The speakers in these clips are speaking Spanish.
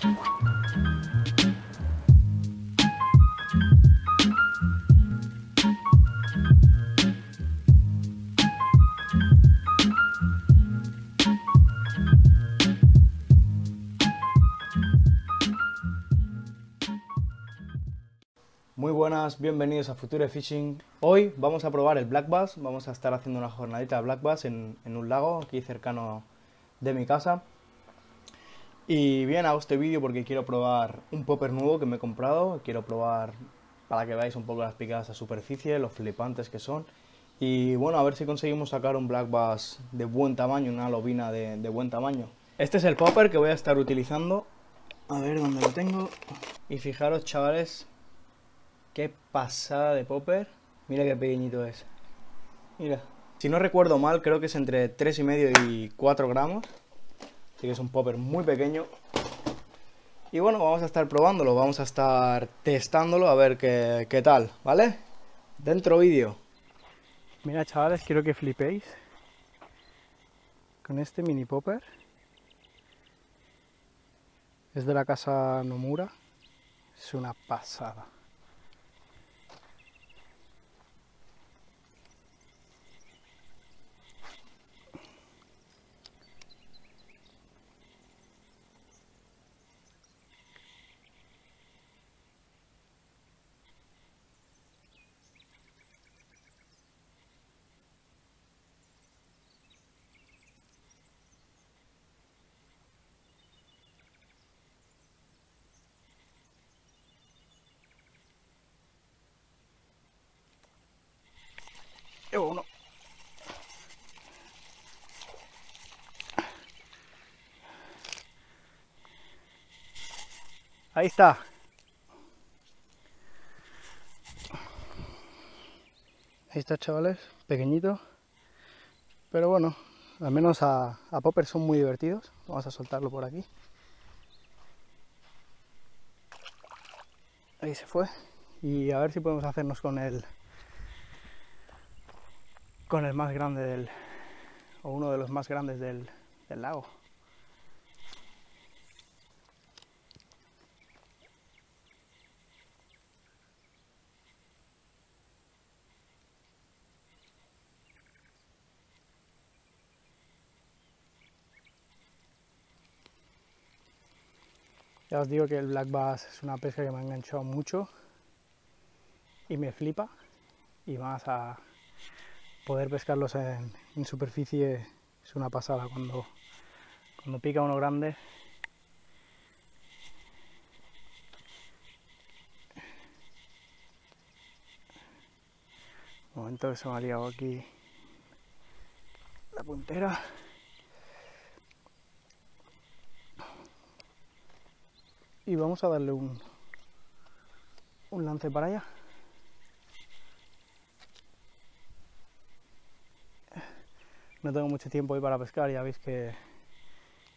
Muy buenas, bienvenidos a Future Fishing. Hoy vamos a probar el Black Bass, vamos a estar haciendo una jornadita de Black Bass en, en un lago aquí cercano de mi casa. Y bien, hago este vídeo porque quiero probar un popper nuevo que me he comprado, quiero probar para que veáis un poco las picadas a superficie, los flipantes que son. Y bueno, a ver si conseguimos sacar un Black Bass de buen tamaño, una lobina de, de buen tamaño. Este es el popper que voy a estar utilizando. A ver dónde lo tengo. Y fijaros, chavales, Qué pasada de popper. Mira qué pequeñito es. Mira. Si no recuerdo mal, creo que es entre 3,5 y 4 gramos. Así que es un popper muy pequeño. Y bueno, vamos a estar probándolo, vamos a estar testándolo a ver qué, qué tal, ¿vale? Dentro vídeo. Mira chavales, quiero que flipéis con este mini popper. Es de la casa Nomura. Es una pasada. Llevo uno. Ahí está. Ahí está, chavales. Pequeñito. Pero bueno, al menos a, a Popper son muy divertidos. Vamos a soltarlo por aquí. Ahí se fue. Y a ver si podemos hacernos con el con el más grande del o uno de los más grandes del, del lago. Ya os digo que el black bass es una pesca que me ha enganchado mucho y me flipa y más a poder pescarlos en, superficie es una pasada cuando, cuando pica uno grande Un momento que se me ha liado aquí la puntera. Y vamos a darle un, un lance para allá. No tengo mucho tiempo hoy para pescar, ya veis que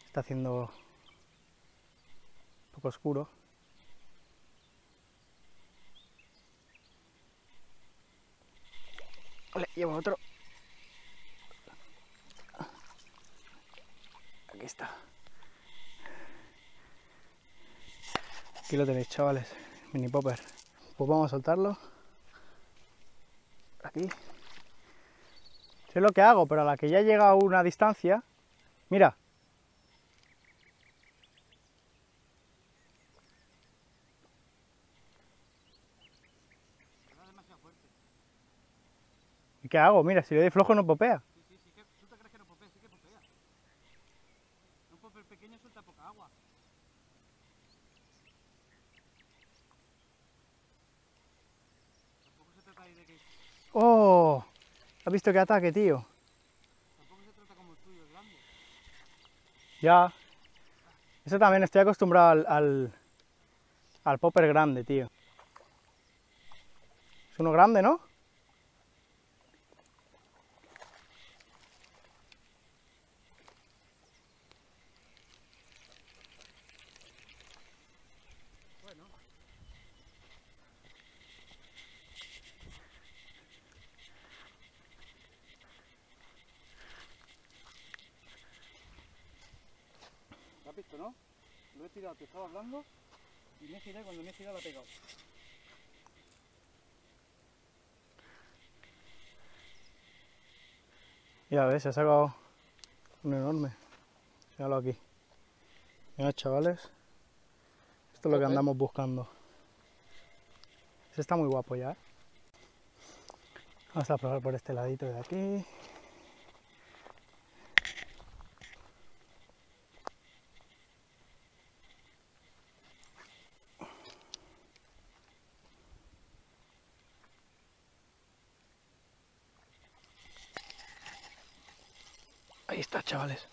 está haciendo un poco oscuro. Vale, llevo otro. Aquí está. Aquí lo tenéis, chavales. Mini popper. Pues vamos a soltarlo. Aquí. Sé lo que hago, pero a la que ya llega a una distancia... Mira. ¿Y qué hago? Mira, si le doy flojo no popea. Sí, sí, sí que, ¿tú te crees que no popea? Sí que popea. Un popper pequeño suelta poca agua. Tampoco se trata ahí de que... ¡Oh! ¿Has visto qué ataque, tío? Tampoco se trata como el tuyo, grande. Ya. Eso también estoy acostumbrado al, al popper grande, tío. Es uno grande, ¿no? Tirado, te estaba hablando y me he girado cuando me he girado la he pegado. Ya ves, se ha sacado un enorme. Míralo aquí. Mira, chavales. Esto es lo que andamos buscando. Ese está muy guapo ya, ¿eh? Vamos a probar por este ladito de aquí. Ahí está, chavales.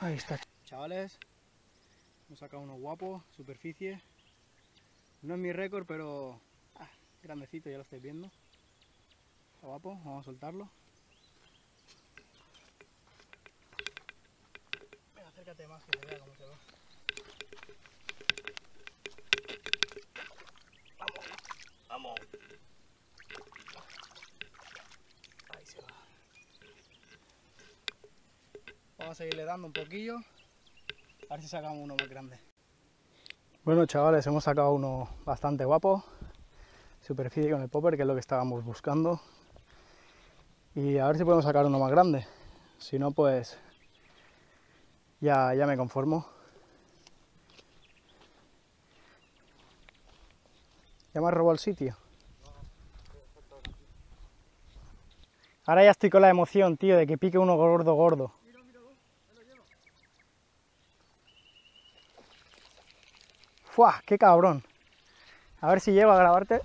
Ahí está. Chavales, hemos sacado uno guapo, superficie. No es mi récord, pero ah, grandecito, ya lo estáis viendo. Está guapo, vamos a soltarlo. Venga, acércate más que se vea cómo se va. Vamos, vamos. Ahí se va. Vamos a seguirle dando un poquillo. A ver si sacamos uno más grande. Bueno chavales, hemos sacado uno bastante guapo. Superficie con el popper, que es lo que estábamos buscando. Y a ver si podemos sacar uno más grande. Si no, pues ya, ya me conformo. Ya me has robado el sitio. Ahora ya estoy con la emoción, tío, de que pique uno gordo, gordo. ¡Fua! ¡Qué cabrón! A ver si llego a grabarte.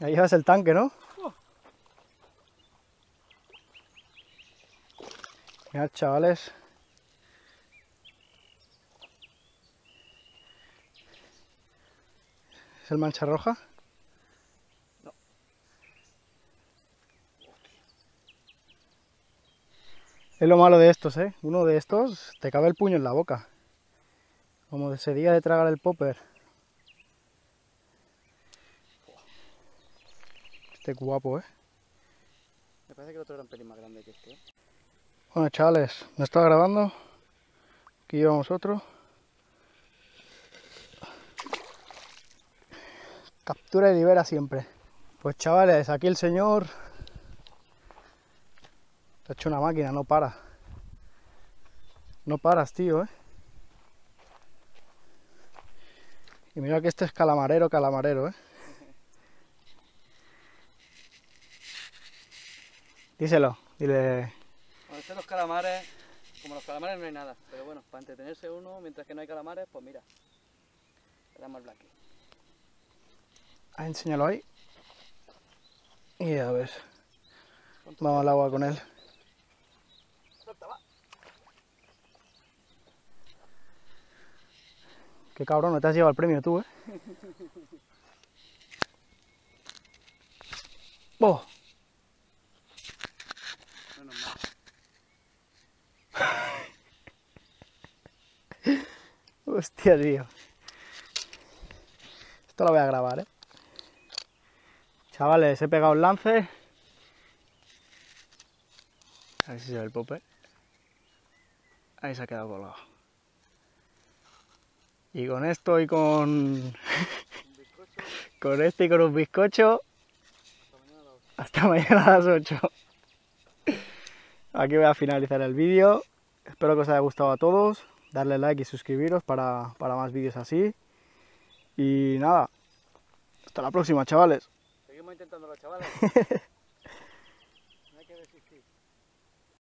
Ahí llevas el tanque, ¿no? Mirad, chavales. ¿Es el mancha roja? Es lo malo de estos, ¿eh? Uno de estos te cabe el puño en la boca. Como ese día de tragar el popper. Este guapo, ¿eh? Me parece que el otro era un pelín más grande que este. ¿eh? Bueno, chavales, ¿me está grabando? Aquí llevamos otro. Captura y libera siempre. Pues chavales, aquí el señor te ha hecho una máquina, no para. No paras, tío, ¿eh? Y mira que este es calamarero, calamarero, ¿eh? Díselo, dile... Estos los calamares, como los calamares no hay nada, pero bueno, para entretenerse uno, mientras que no hay calamares, pues mira, le damos el blacky. Ah, enséñalo ahí. Y a ver. Vamos al agua con él. Qué cabrón, no te has llevado el premio tú, ¿eh? ¡Oh! Menos mal. Hostia, tío. Esto lo voy a grabar, ¿eh? Chavales, he pegado el lance. A ver si se ve el popper. Ahí se ha quedado colgado. Y con esto y con... Un con este y con un bizcocho, hasta mañana a las 8. Aquí voy a finalizar el vídeo. Espero que os haya gustado a todos. Darle like y suscribiros para, para más vídeos así. Y nada, hasta la próxima, chavales. Seguimos intentándolo, chavales.